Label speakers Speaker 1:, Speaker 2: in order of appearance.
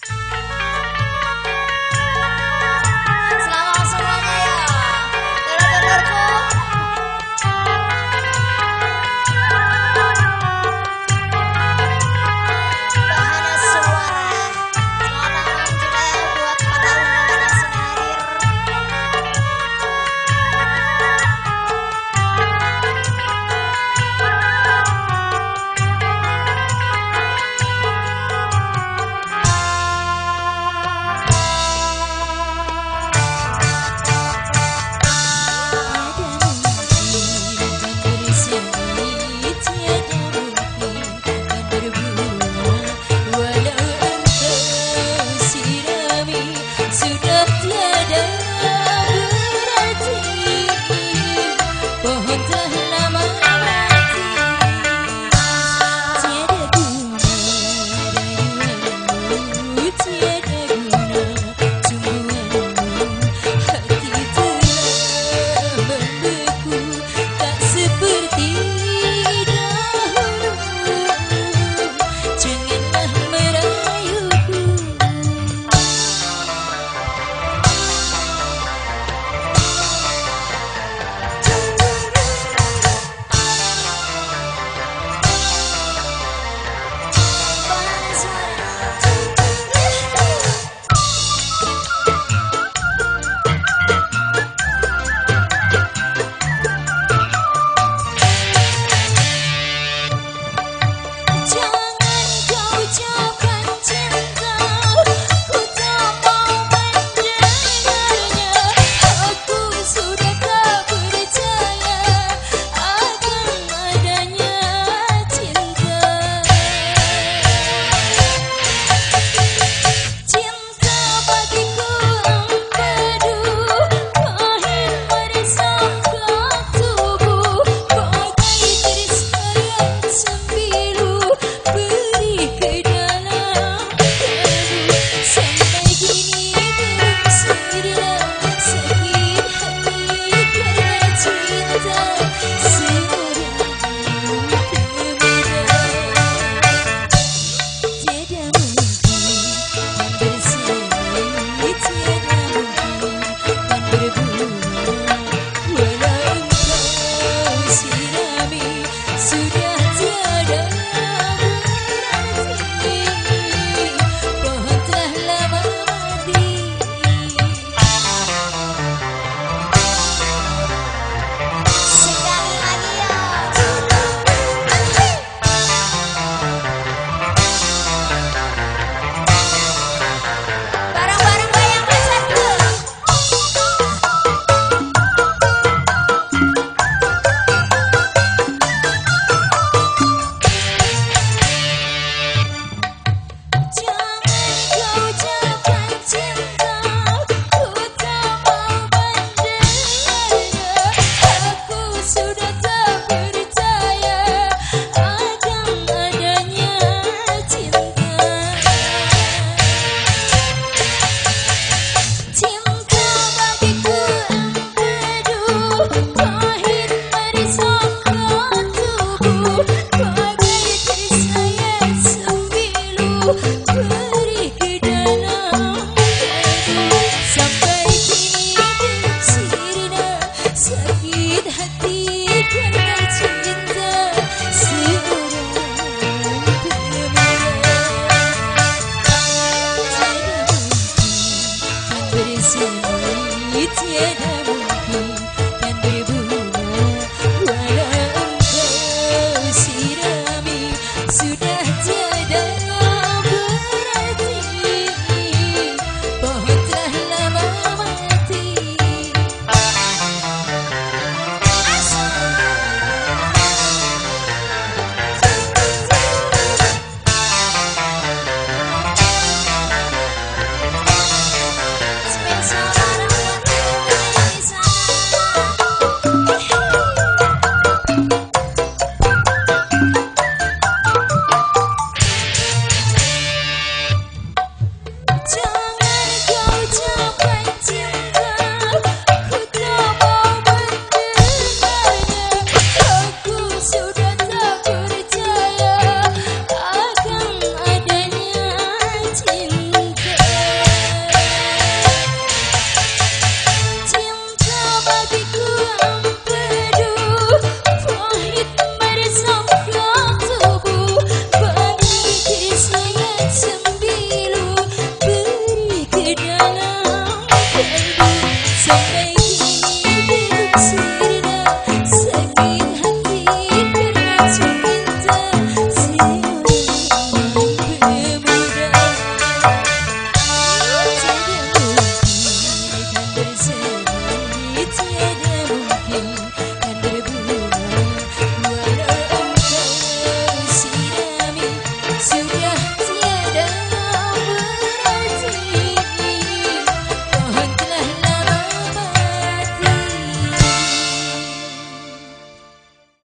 Speaker 1: Selamat
Speaker 2: git yere Yeah.